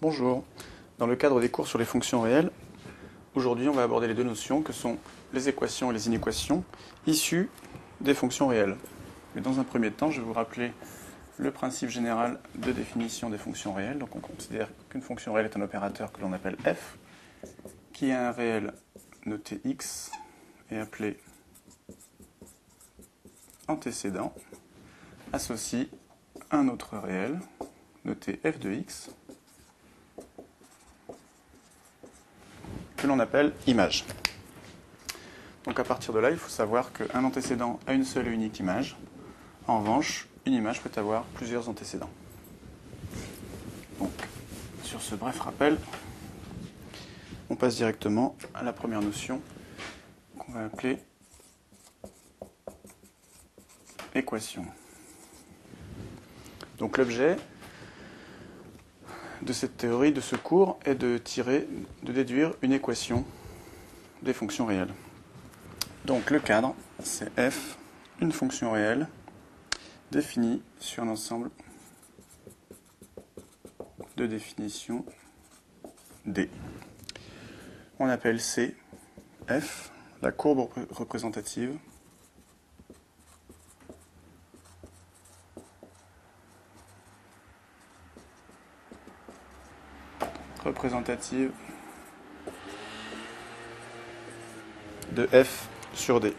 Bonjour. Dans le cadre des cours sur les fonctions réelles, aujourd'hui on va aborder les deux notions que sont les équations et les inéquations issues des fonctions réelles. Mais dans un premier temps, je vais vous rappeler le principe général de définition des fonctions réelles. Donc on considère qu'une fonction réelle est un opérateur que l'on appelle f, qui a un réel noté x et appelé antécédent, associe un autre réel noté f de x que l'on appelle image. Donc à partir de là, il faut savoir qu'un antécédent a une seule et unique image. En revanche, une image peut avoir plusieurs antécédents. Donc, sur ce bref rappel, on passe directement à la première notion qu'on va appeler équation. Donc l'objet de cette théorie, de ce cours, est de tirer, de déduire une équation des fonctions réelles. Donc le cadre, c'est f, une fonction réelle, définie sur un ensemble de définition D. On appelle C, f, la courbe représentative représentative de f sur d.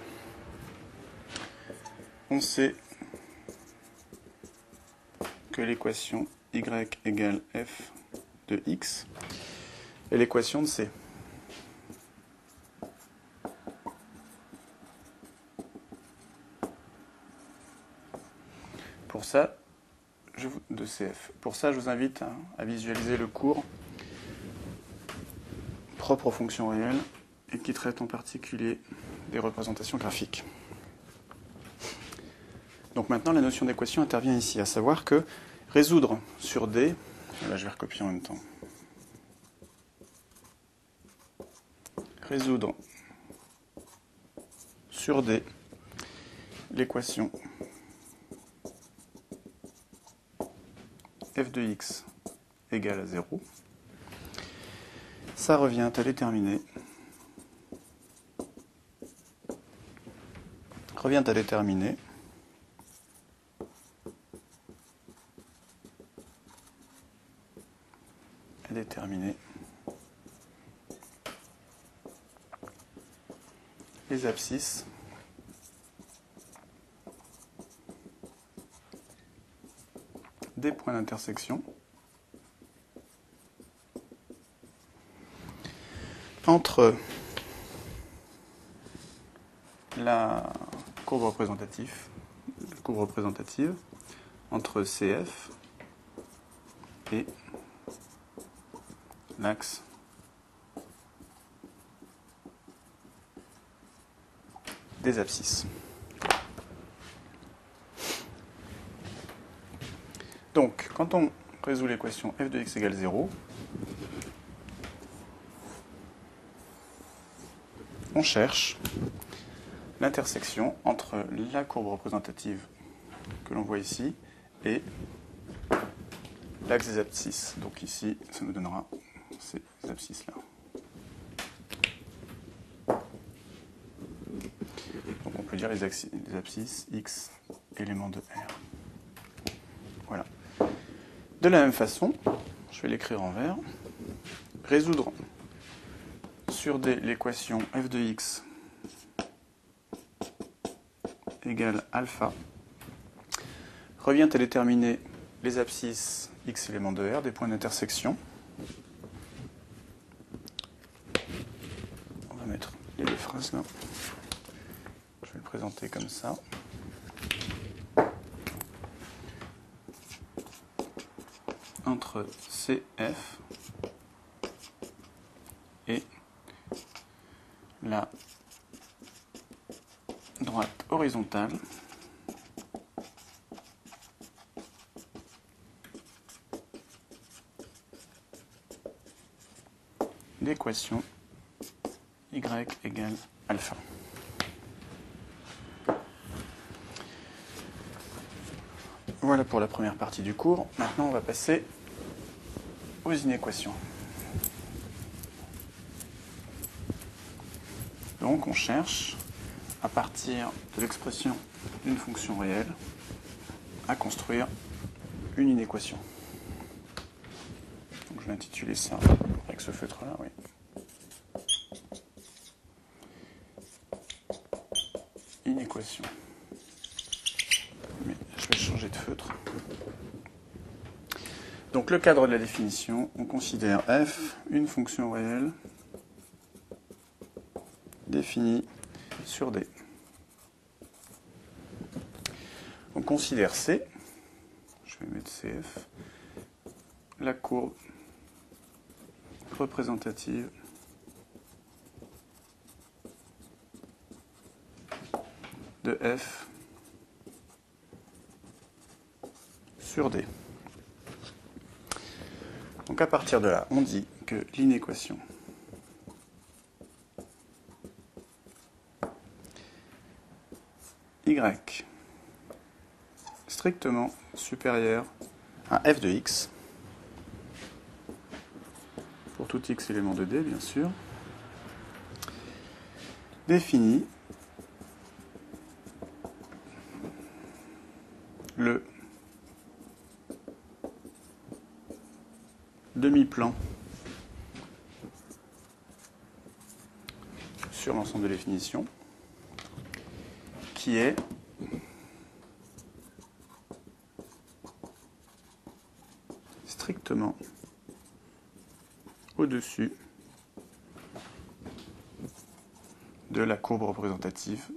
On sait que l'équation y égale f de x est l'équation de c. Pour ça, je vous, de CF. Pour ça, je vous invite à, à visualiser le cours propre aux fonctions réelles et qui traite en particulier des représentations graphiques. Donc maintenant, la notion d'équation intervient ici, à savoir que résoudre sur D, là je vais recopier en même temps, résoudre sur D l'équation f de x égale à 0, ça revient à déterminer revient à déterminer à déterminer les abscisses. Des points d'intersection entre la courbe représentative, courbe représentative entre CF et l'axe des abscisses. Donc, quand on résout l'équation f de x égale 0, on cherche l'intersection entre la courbe représentative que l'on voit ici et l'axe des abscisses. Donc ici, ça nous donnera ces abscisses-là. Donc on peut dire les, abscisses x éléments de R. Voilà. De la même façon, je vais l'écrire en vert, résoudre sur D l'équation f de x égale alpha revient à déterminer les abscisses x éléments de R, des points d'intersection. On va mettre les deux phrases là. Je vais le présenter comme ça. Entre CF et la droite d'équation y égale alpha. Voilà pour la première partie du cours. Maintenant, on va passer aux inéquations. Donc on cherche, à partir de l'expression d'une fonction réelle, à construire une inéquation. Je vais intituler ça avec ce feutre-là, oui. Inéquation. Mais je vais changer de feutre. Donc le cadre de la définition, on considère f une fonction réelle définie On considère C, je vais mettre CF, la courbe représentative de F sur D. Donc à partir de là, on dit que l'inéquation y. Strictement supérieur à f de x, pour tout x élément de D bien sûr, définit le demi-plan sur l'ensemble de définitions qui est strictement au-dessus de la courbe représentative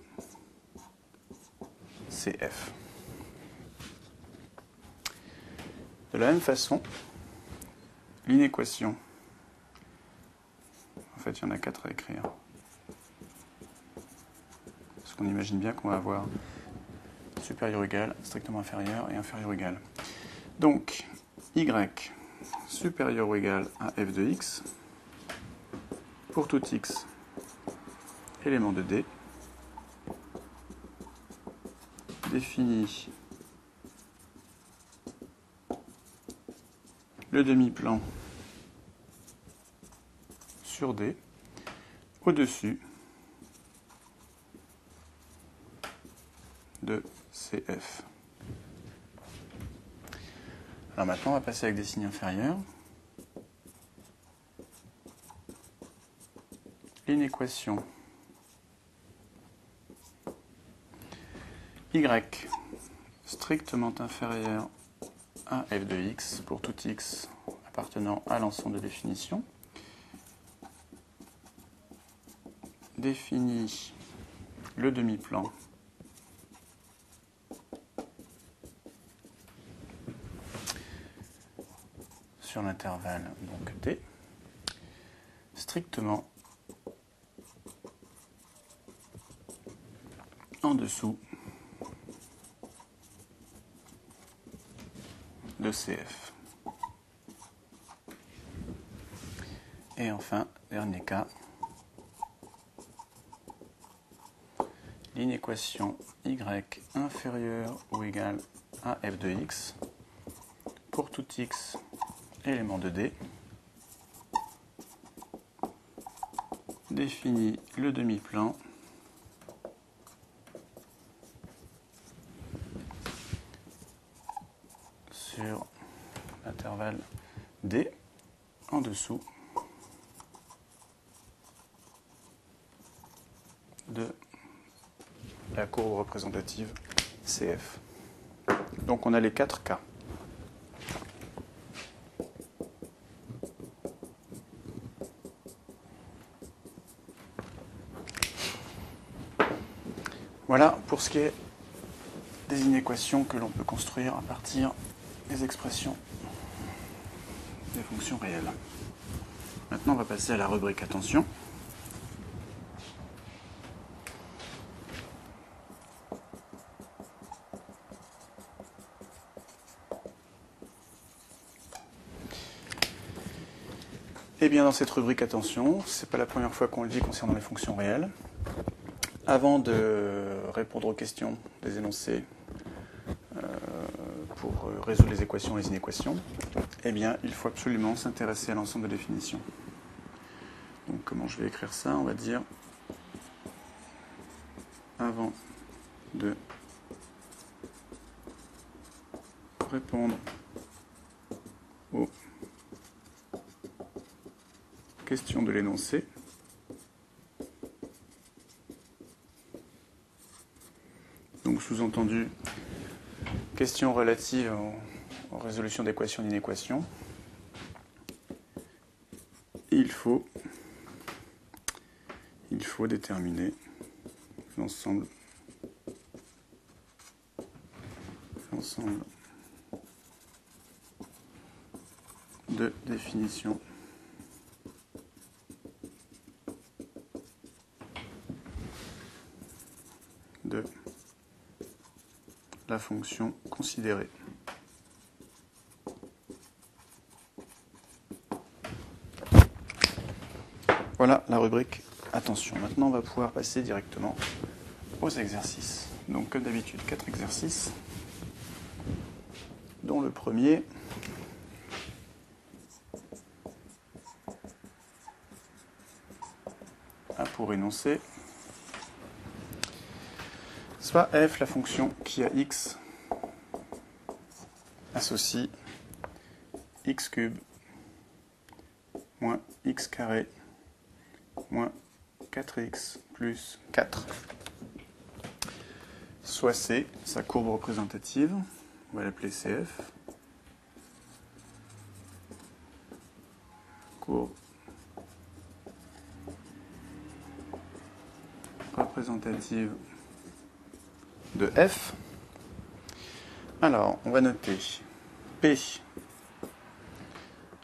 CF. De la même façon, l'inéquation, en fait il y en a quatre à écrire, qu'on imagine bien qu'on va avoir supérieur égal, strictement inférieur et inférieur égal. Donc, y supérieur ou égal à f de x pour tout x élément de D définit le demi-plan sur D au-dessus de Alors maintenant, on va passer avec des signes inférieurs. L'inéquation y strictement inférieure à f de x pour tout x appartenant à l'ensemble de définition définit le demi-plan sur l'intervalle donc t strictement en dessous de CF. Et enfin, dernier cas, l'inéquation y inférieure ou égale à f de x pour tout x élément de D définit le demi-plan sur l'intervalle D en dessous de la courbe représentative CF. Donc on a les quatre cas. Voilà pour ce qui est des inéquations que l'on peut construire à partir des expressions des fonctions réelles. Maintenant, on va passer à la rubrique attention. Et eh bien, dans cette rubrique attention, c'est pas la première fois qu'on le dit concernant les fonctions réelles. Avant de répondre aux questions des énoncés, euh, pour résoudre les équations et les inéquations, eh bien, il faut absolument s'intéresser à l'ensemble de définitions. Donc, comment je vais écrire ça? On va dire avant de répondre aux questions de l'énoncé. Sous-entendu, questions relatives aux, résolutions d'équations d'inéquations. Il faut, il faut déterminer l'ensemble l'ensemble de définition de la fonction considérée. Voilà la rubrique attention. Maintenant, on va pouvoir passer directement aux exercices. Donc, comme d'habitude, quatre exercices, dont le premier a pour énoncé soit f, la fonction qui a x, associe x cube moins x carré moins 4x plus 4. Soit C, sa courbe représentative, on va l'appeler CF. Courbe représentative de F. Alors, on va noter P,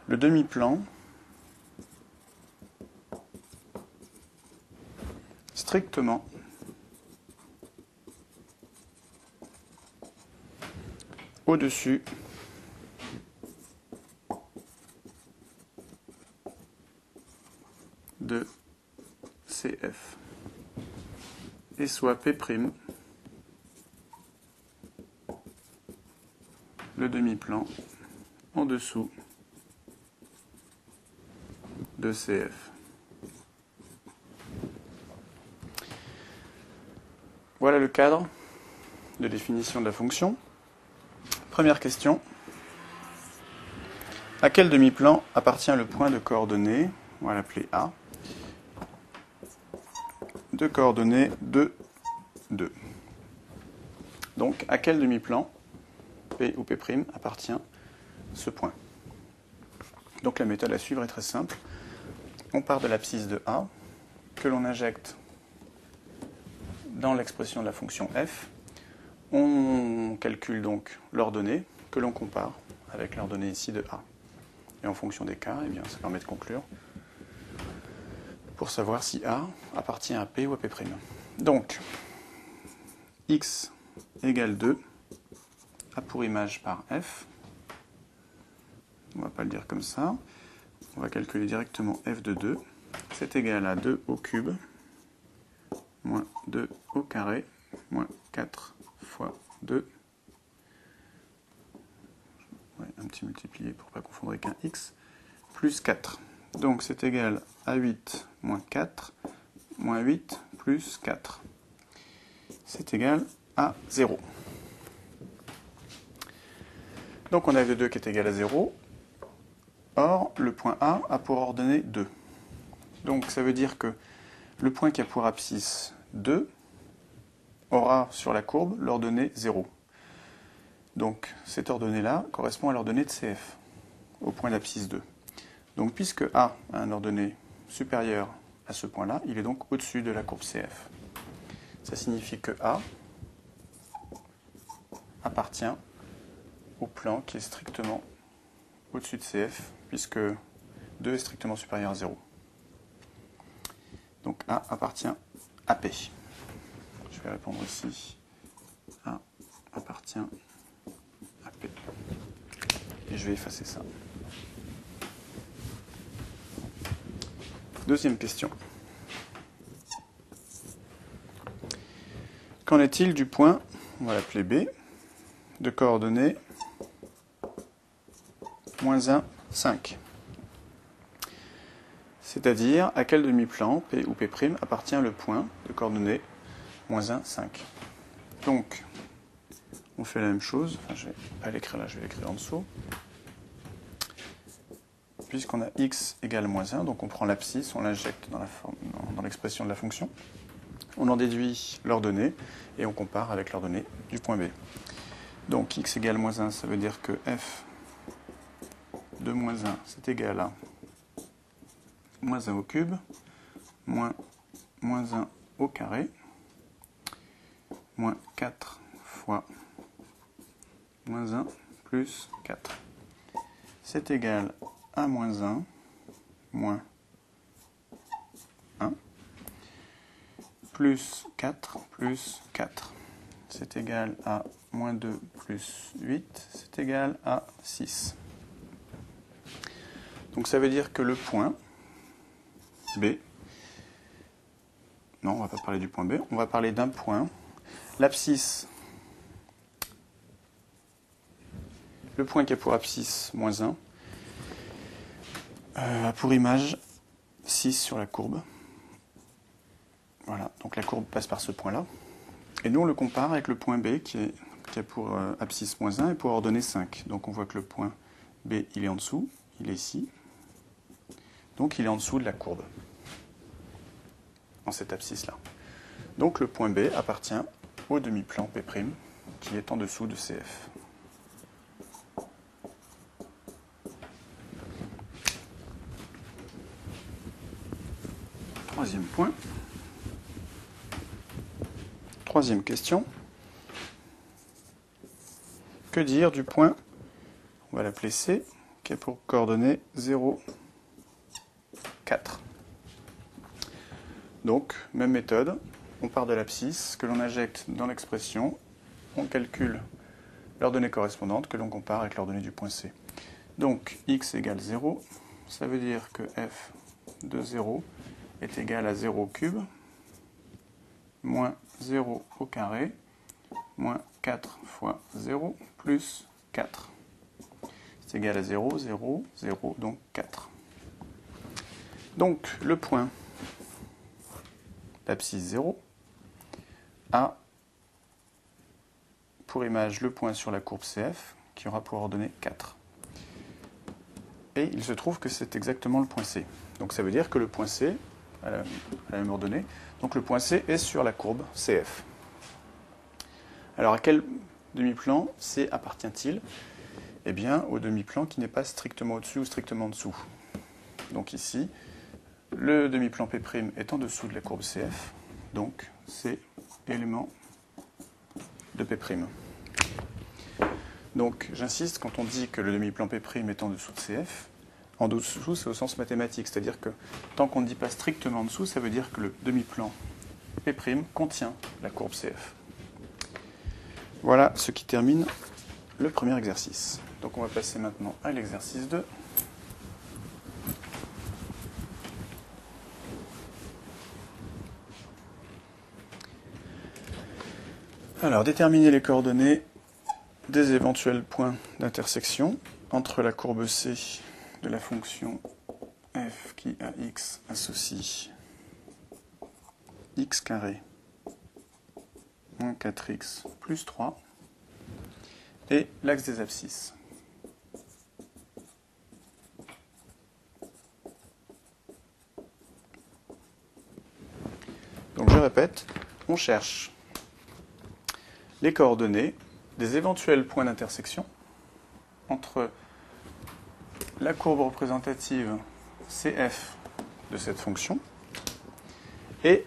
le demi-plan strictement au-dessus de CF et soit P' le demi-plan en dessous de CF. Voilà le cadre de définition de la fonction. Première question. À quel demi-plan appartient le point de coordonnées On va l'appeler A. De coordonnées 2, 2. Donc, à quel demi-plan, P ou P' appartient ce point Donc, la méthode à suivre est très simple. On part de l'abscisse de A, que l'on injecte dans l'expression de la fonction f, on calcule donc l'ordonnée que l'on compare avec l'ordonnée ici de A. Et en fonction des cas, eh bien, ça permet de conclure pour savoir si A appartient à P ou à P'. Donc, x égale 2, A pour image par f. On va pas le dire comme ça. On va calculer directement f de 2. C'est égal à 2 au cube moins 2 au carré, moins 4 fois 2. un petit multiplié pour ne pas confondre avec un x, plus 4. Donc c'est égal à 8 moins 4, moins 8 plus 4. C'est égal à 0. Donc on a v 2 qui est égal à 0. Or, le point A a pour ordonnée 2. Donc ça veut dire que le point qui a pour abscisse 2 aura sur la courbe l'ordonnée 0. Donc cette ordonnée-là correspond à l'ordonnée de CF, au point d'abscisse 2. Donc puisque A a un ordonnée supérieur à ce point-là, il est donc au-dessus de la courbe CF. Ça signifie que A appartient au plan qui est strictement au-dessus de CF, puisque 2 est strictement supérieur à 0. Donc A appartient AP. Je vais répondre ici. A appartient à P. Et je vais effacer ça. Deuxième question. Qu'en est-il du point, on va l'appeler B, de coordonnées moins 1, 5. C'est-à-dire à quel demi-plan, P ou P' appartient le point de coordonnées moins 1, 5. Donc, on fait la même chose. Je vais pas l'écrire là, je vais l'écrire en dessous. Puisqu'on a x égale moins 1, donc on prend l'abscisse, on l'injecte dans l'expression de la fonction. On en déduit l'ordonnée et on compare avec l'ordonnée du point B. Donc x égale moins 1, ça veut dire que f de moins 1, c'est égal à moins 1 au cube, moins, moins 1 au carré, moins 4 fois moins 1 plus 4. C'est égal à moins 1 moins 1 plus 4 plus 4. C'est égal à moins 2 plus 8. C'est égal à 6. Donc ça veut dire que le point B, non, on va pas parler du point B, on va parler d'un point. L'abscisse le point qui est pour abscisse moins 1 euh, a pour image 6 sur la courbe. Voilà, donc la courbe passe par ce point-là. Et nous, on le compare avec le point B qui est, pour euh, abscisse moins 1 et pour ordonnée 5. Donc on voit que le point B, il est en dessous, il est ici. Donc il est en dessous de la courbe, en cette abscisse-là. Donc le point B appartient au demi-plan P' qui est en dessous de CF. Troisième point. Troisième question. Que dire du point, on va l'appeler C, qui est pour coordonnées 0, 4. Donc, même méthode, on part de l'abscisse que l'on injecte dans l'expression, on calcule l'ordonnée correspondante que l'on compare avec l'ordonnée du point C. Donc, x égale 0, ça veut dire que f de 0 est égal à 0 au cube, moins 0 au carré, moins 4 fois 0, plus 4. C'est égal à 0, 0, 0, donc 4. Donc le point d'abscisse 0 a pour image le point sur la courbe CF qui aura pour ordonnée 4. Et il se trouve que c'est exactement le point C. Donc ça veut dire que le point C à la, même ordonnée. Donc le point C est sur la courbe CF. Alors à quel demi-plan C appartient-il? Eh bien au demi-plan qui n'est pas strictement au-dessus ou strictement en dessous. Donc ici, le demi-plan P' est en dessous de la courbe CF, donc c'est élément de P'. Donc j'insiste, quand on dit que le demi-plan P' est en dessous de CF, en dessous, c'est au sens mathématique, c'est-à-dire que tant qu'on ne dit pas strictement en dessous, ça veut dire que le demi-plan P' contient la courbe CF. Voilà ce qui termine le premier exercice. Donc on va passer maintenant à l'exercice 2. Alors, déterminer les coordonnées des éventuels points d'intersection entre la courbe C de la fonction f qui a x associe x carré moins 4x plus 3 et l'axe des abscisses. Donc je répète, on cherche les coordonnées des éventuels points d'intersection entre la courbe représentative CF de cette fonction et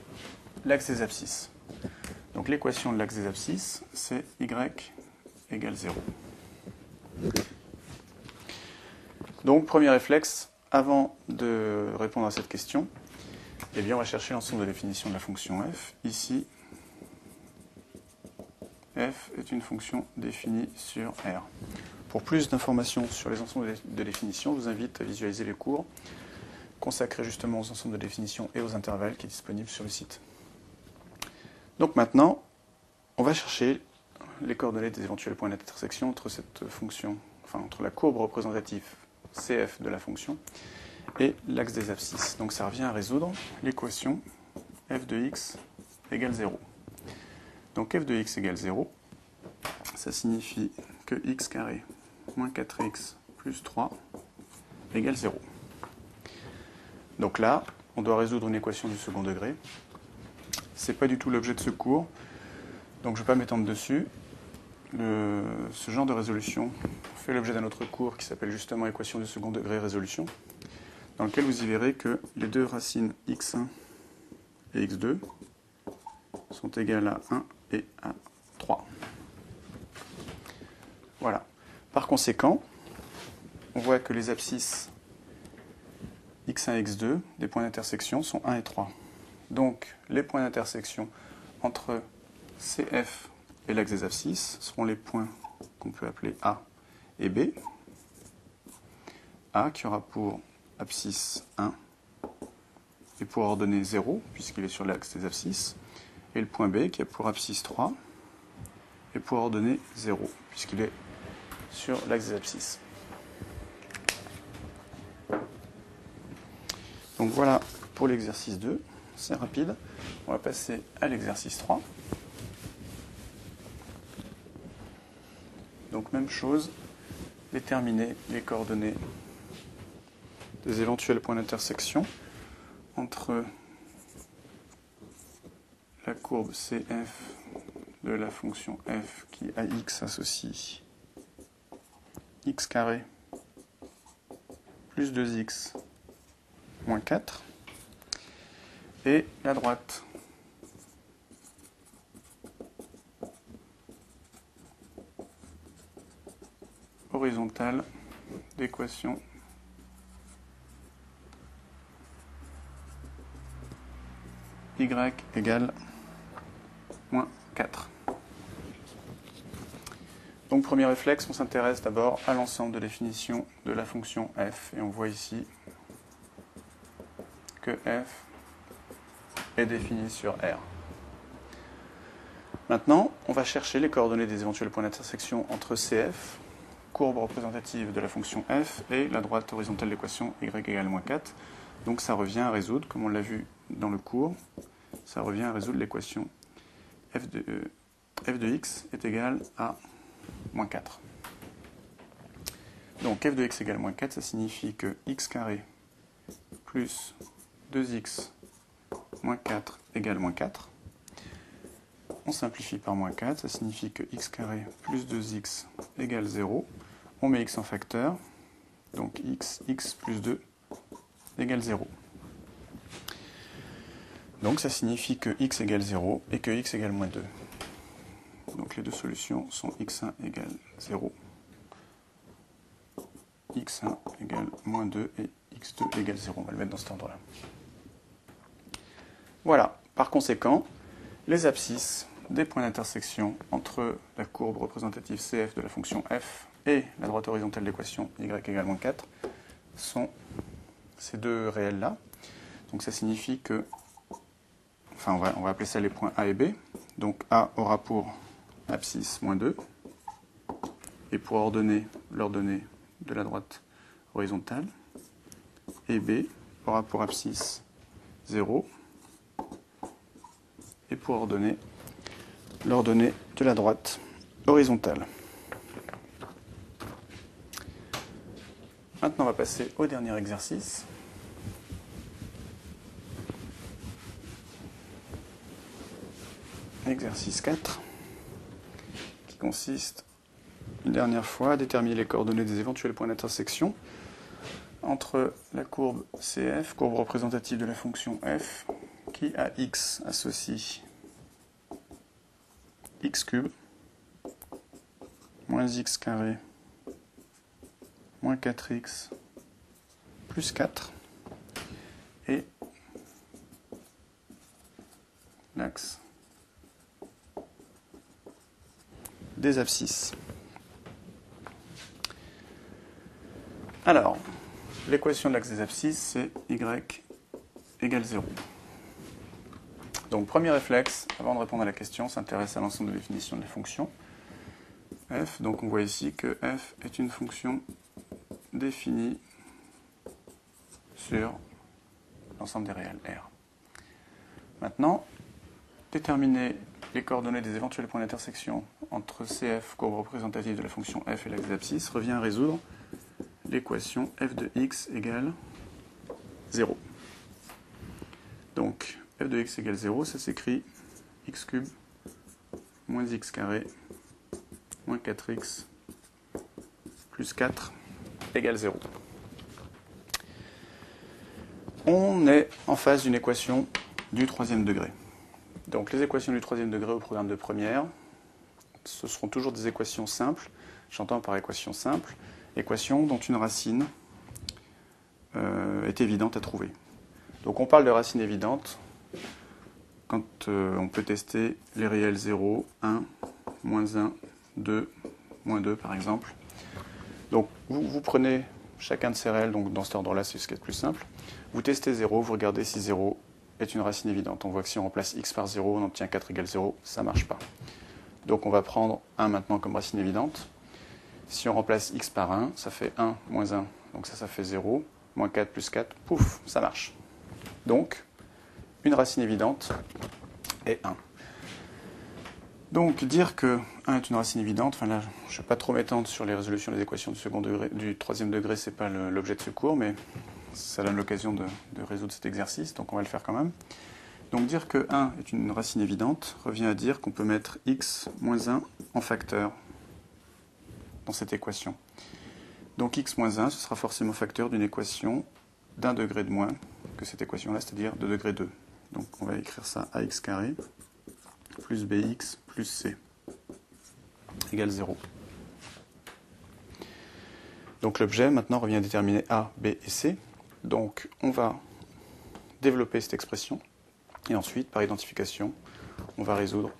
l'axe des abscisses. Donc l'équation de l'axe des abscisses, c'est y égale 0. Donc premier réflexe, avant de répondre à cette question, eh bien on va chercher l'ensemble de définition de la fonction f. Ici, f est une fonction définie sur R. Pour plus d'informations sur les ensembles de définition, je vous invite à visualiser les cours consacrés justement aux ensembles de définition et aux intervalles qui est disponible sur le site. Donc maintenant, on va chercher les coordonnées des éventuels points d'intersection entre cette fonction enfin entre la courbe représentative CF de la fonction et l'axe des abscisses. Donc ça revient à résoudre l'équation f de x égale 0. Donc f de x égale 0, ça signifie que x carré moins 4x plus 3 égale 0. Donc là, on doit résoudre une équation du second degré. Ce n'est pas du tout l'objet de ce cours, donc je ne vais pas m'étendre dessus. ce genre de résolution fait l'objet d'un autre cours qui s'appelle justement équation du second degré résolution, dans lequel vous y verrez que les deux racines x1 et x2 sont égales à 1 et à 3. Voilà. Par conséquent, on voit que les abscisses x1 et x2 des points d'intersection sont 1 et 3. Donc les points d'intersection entre CF et l'axe des abscisses seront les points qu'on peut appeler A et B. A qui aura pour abscisse 1 et pour ordonnée 0, puisqu'il est sur l'axe des abscisses, et le point B qui a pour abscisse 3 et pour ordonnée 0, puisqu'il est sur l'axe des abscisses. Donc voilà pour l'exercice 2, c'est rapide. On va passer à l'exercice 3. Donc même chose, déterminer les coordonnées des éventuels points d'intersection entre courbe CF de la fonction f qui à x associe x carré plus 2x moins 4 et la droite. Horizontale d'équation y égale moins 4. Donc premier réflexe, on s'intéresse d'abord à l'ensemble de définition de la fonction f. Et on voit ici que f est défini sur R. Maintenant, on va chercher les coordonnées des éventuels points d'intersection entre CF, courbe représentative de la fonction f, et la droite horizontale de l'équation y égale moins 4. Donc ça revient à résoudre, comme on l'a vu dans le cours, ça revient à résoudre l'équation f de, x est égal à moins 4. Donc f de x égale moins 4, ça signifie que x carré plus 2x moins 4 égale moins 4. On simplifie par moins 4, ça signifie que x carré plus 2x égale 0. On met x en facteur, donc x, x plus 2 égale 0. Donc ça signifie que x égale 0 et que x égale moins 2. Donc les deux solutions sont x1 égale 0, x1 égale moins 2 et x2 égale 0. On va le mettre dans cet ordre-là. Voilà, par conséquent, les abscisses des points d'intersection entre la courbe représentative CF de la fonction f et la droite horizontale d'équation y égale moins 4 sont ces deux réels-là. Donc ça signifie que, enfin on va, appeler ça les points A et B. Donc A aura pour abscisse moins 2, et pour ordonner l'ordonnée de la droite horizontale, et B aura pour abscisse 0, et pour ordonner l'ordonnée de la droite horizontale. Maintenant, on va passer au dernier exercice. Exercice 4 consiste, une dernière fois, à déterminer les coordonnées des éventuels points d'intersection entre la courbe CF, courbe représentative de la fonction f, qui à x associe x cube moins x carré moins 4x plus 4 et l'axe des abscisses. Alors, l'équation de l'axe des abscisses, c'est y égale 0. Donc, premier réflexe, avant de répondre à la question, s'intéresse à l'ensemble de définition des fonctions. f. Donc on voit ici que f est une fonction définie sur l'ensemble des réels R. Maintenant, déterminer les coordonnées des éventuels points d'intersection entre CF, courbe représentative de la fonction f et l'axe d'abscisse, revient à résoudre l'équation f de x égale 0. Donc, f de x égale 0, ça s'écrit x cube moins x carré moins 4x plus 4 égale 0. On est en face d'une équation du troisième degré. Donc les équations du troisième degré au programme de première, ce seront toujours des équations simples. J'entends par équation simple, équation dont une racine euh, est évidente à trouver. Donc on parle de racine évidente quand euh, on peut tester les réels 0, 1, moins 1, 2, moins 2 par exemple. Donc vous, vous prenez chacun de ces réels, donc dans cet ordre-là c'est ce qui est le plus simple. Vous testez 0, vous regardez si 0 est une racine évidente. On voit que si on remplace x par 0, on obtient 4 égale 0, ça ne marche pas. Donc on va prendre 1 maintenant comme racine évidente. Si on remplace x par 1, ça fait 1 moins 1, donc ça, ça fait 0. Moins 4 plus 4, pouf, ça marche. Donc, une racine évidente est 1. Donc, dire que 1 est une racine évidente, enfin là, je ne vais pas trop m'étendre sur les résolutions des équations du, second degré, du troisième degré, ce n'est pas l'objet de ce cours, mais ça donne l'occasion de, résoudre cet exercice, donc on va le faire quand même. Donc dire que 1 est une racine évidente revient à dire qu'on peut mettre x moins 1 en facteur dans cette équation. Donc x moins 1, ce sera forcément facteur d'une équation d'un degré de moins que cette équation-là, c'est-à-dire de degré 2. Donc on va écrire ça ax carré plus bx plus c égale 0. Donc l'objet maintenant revient à déterminer a, b et c. Donc on va développer cette expression et ensuite, par identification, on va résoudre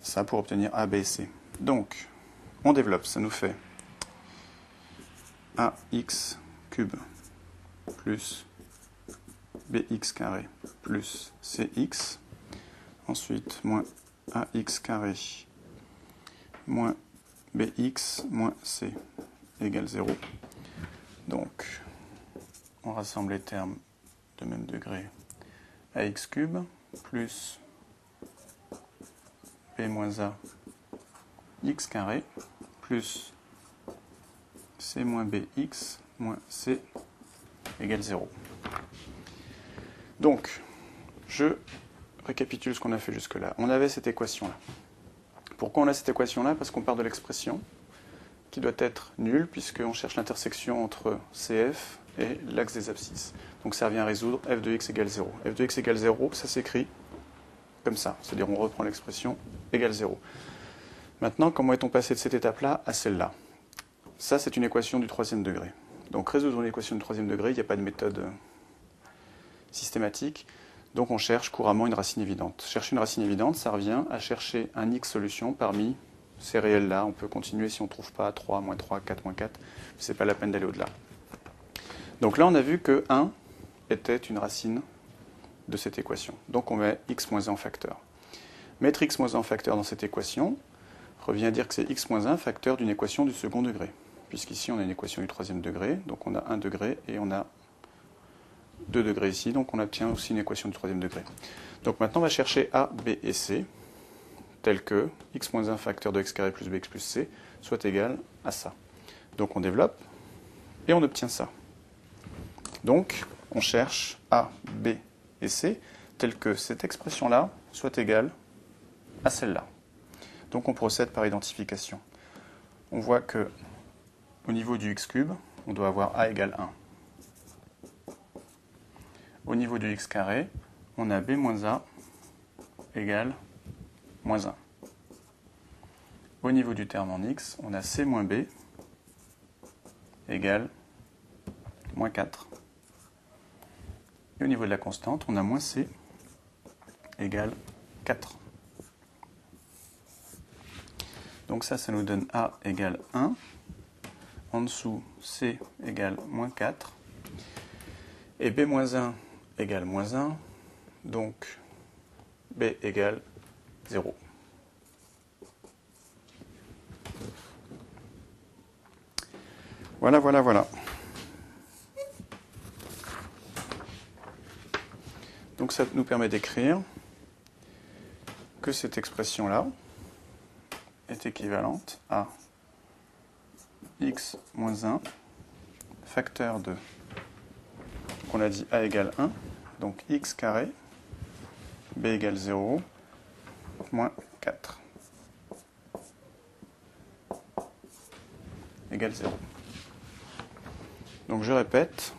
ça pour obtenir A, B et C. Donc, on développe, ça nous fait AX cube plus BX carré plus CX. Ensuite, moins AX carré moins BX moins C égale 0. Donc, on rassemble les termes de même degré à x cube plus b moins a x carré plus c moins bx moins c égale 0. Donc, je récapitule ce qu'on a fait jusque-là. On avait cette équation-là. Pourquoi on a cette équation-là? Parce qu'on part de l'expression qui doit être nulle, puisqu'on cherche l'intersection entre CF et l'axe des abscisses. Donc ça revient à résoudre f de x égale 0. f de x égale 0, ça s'écrit comme ça. C'est-à-dire on reprend l'expression égale 0. Maintenant, comment est-on passé de cette étape-là à celle-là? Ça, c'est une équation du troisième degré. Donc résoudre une équation du troisième degré, il n'y a pas de méthode systématique. Donc on cherche couramment une racine évidente. Chercher une racine évidente, ça revient à chercher un x solution parmi ces réels-là. On peut continuer si on ne trouve pas 3, moins 3, 4, moins 4. Ce n'est pas la peine d'aller au-delà. Donc là, on a vu que 1 était une racine de cette équation. Donc on met x moins 1 en facteur. Mettre x moins 1 en facteur dans cette équation revient à dire que c'est x moins 1 facteur d'une équation du second degré. Puisqu'ici, on a une équation du troisième degré, donc on a 1 degré et on a 2 degrés ici, donc on obtient aussi une équation du troisième degré. Donc maintenant, on va chercher a, b et c, tel que x moins 1 facteur de x carré plus bx plus c soit égal à ça. Donc on développe et on obtient ça. Donc, on cherche A, B et C, tel que cette expression-là soit égale à celle-là. Donc on procède par identification. On voit que au niveau du x cube, on doit avoir a égale 1. Au niveau du x carré, on a b moins a égale moins 1. Au niveau du terme en x, on a c moins b égale moins 4. Et au niveau de la constante, on a moins c égale 4. Donc ça, ça nous donne a égale 1. En dessous, c égale moins 4. Et b moins 1 égale moins 1. Donc b égale voilà, voilà, voilà. Donc ça nous permet d'écrire que cette expression-là est équivalente à x moins 1 facteur de, qu'on a dit a égale 1, donc x carré, b égale 0, moins 4, égale 0. Donc je répète,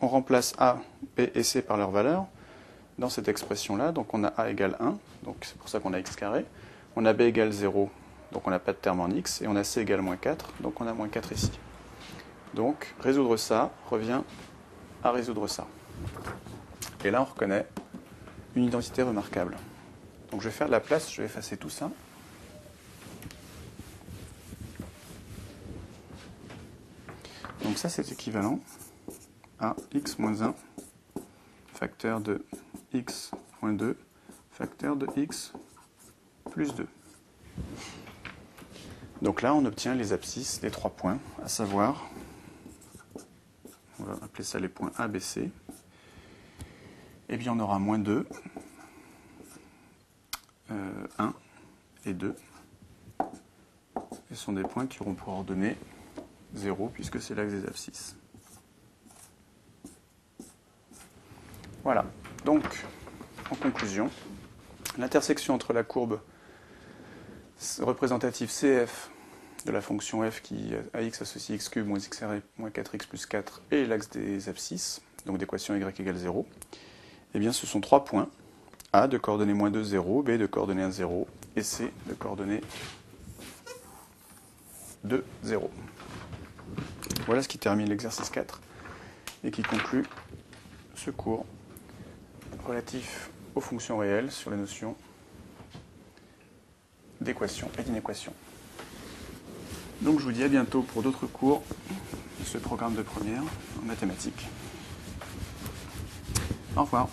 on remplace a, b et c par leur valeur dans cette expression-là. Donc on a a égale 1, donc c'est pour ça qu'on a x carré. On a b égale 0, donc on n'a pas de terme en x. Et on a c égale moins 4, donc on a moins 4 ici. Donc résoudre ça revient à résoudre ça. Et là on reconnaît une identité remarquable. Donc je vais faire de la place, je vais effacer tout ça. Donc ça c'est équivalent à x moins 1 facteur de x moins 2 facteur de x plus 2. Donc là, on obtient les abscisses des trois points, à savoir, on va appeler ça les points A, B, C. Et bien, on aura moins 2, 1 euh, et 2. Ce sont des points qui auront pour ordonnée 0, puisque c'est l'axe des abscisses. Voilà. Donc, en conclusion, l'intersection entre la courbe représentative CF de la fonction f qui a x associé x cube moins x moins 4x plus 4 et l'axe des abscisses, donc d'équation y égale 0, eh bien ce sont trois points, A de coordonnées moins 2, 0, B de coordonnées 1, 0, et C de coordonnées 2, 0. Voilà ce qui termine l'exercice 4 et qui conclut ce cours relatif aux fonctions réelles sur les notions d'équation et d'inéquation. Donc je vous dis à bientôt pour d'autres cours de ce programme de première en mathématiques. Au revoir.